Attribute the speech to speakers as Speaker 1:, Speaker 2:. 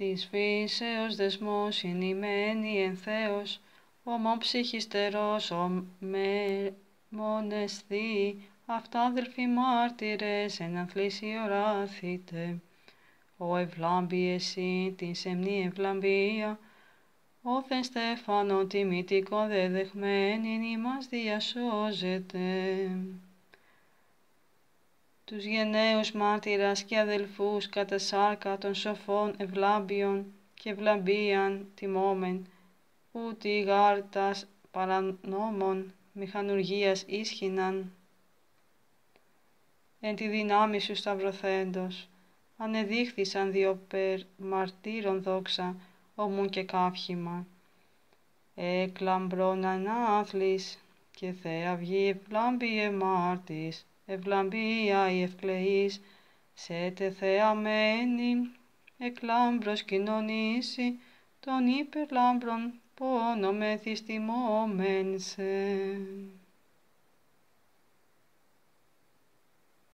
Speaker 1: της φύσεως δεσμός συνημένη εν Θεός, ομοψυχιστερός ο με μονεσθή, αυτά αδελφοί μάρτυρες εν ανθλήσει οράθητε. Ο ευλάμπη εσύ την σεμνή ευλαμπία, όθεν στέφανο τιμητικό δεδεχμένην ημάς διασώζεται. Τους γενναίους μάρτυρας και αδελφούς κατά σάρκα των σοφών ευλάμπιων και ευλαμπίαν τιμόμεν, ούτι γάρτας παρανόμων μηχανουργίας ίσχυναν. Εν τη δυνάμει σου σταυρωθέντος, ανεδείχθησαν δύο περ μαρτύρων δόξα, ομούν και καύχημα. Έκλαμπρον ανάθλης και θέα βγει ευλάμπιε μάρτης, ευλαμπία η ευκλεής, σε τε θεαμένη, εκλάμπρος κοινωνήσει, τον υπερλάμπρον πόνο μεθυστημόμεν σε.